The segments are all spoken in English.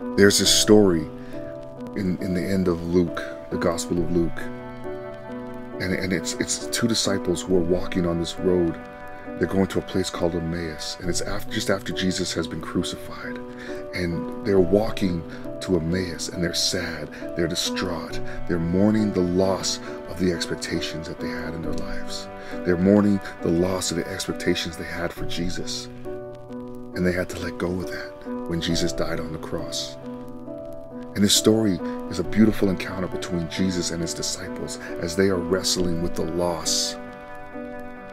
There's this story in, in the end of Luke, the Gospel of Luke. And, and it's, it's two disciples who are walking on this road. They're going to a place called Emmaus, and it's after, just after Jesus has been crucified. And they're walking to Emmaus, and they're sad, they're distraught, they're mourning the loss of the expectations that they had in their lives. They're mourning the loss of the expectations they had for Jesus. And they had to let go of that when Jesus died on the cross. And this story is a beautiful encounter between Jesus and his disciples as they are wrestling with the loss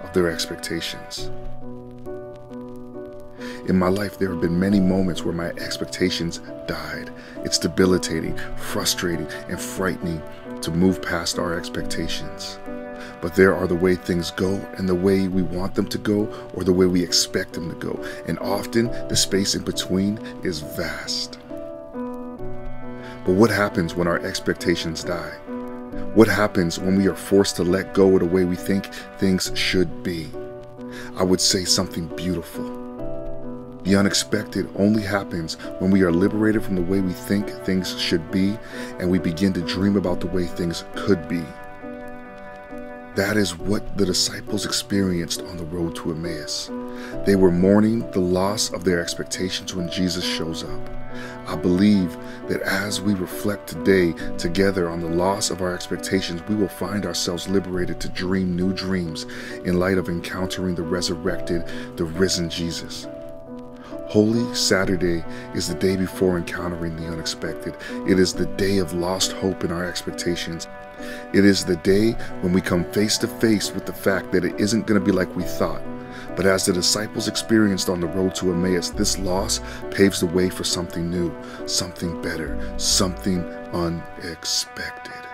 of their expectations. In my life, there have been many moments where my expectations died. It's debilitating, frustrating, and frightening to move past our expectations. But there are the way things go and the way we want them to go or the way we expect them to go. And often the space in between is vast. But what happens when our expectations die? What happens when we are forced to let go of the way we think things should be? I would say something beautiful. The unexpected only happens when we are liberated from the way we think things should be and we begin to dream about the way things could be. That is what the disciples experienced on the road to Emmaus. They were mourning the loss of their expectations when Jesus shows up. I believe that as we reflect today together on the loss of our expectations, we will find ourselves liberated to dream new dreams in light of encountering the resurrected, the risen Jesus. Holy Saturday is the day before encountering the unexpected. It is the day of lost hope in our expectations. It is the day when we come face to face with the fact that it isn't going to be like we thought. But as the disciples experienced on the road to Emmaus, this loss paves the way for something new, something better, something unexpected.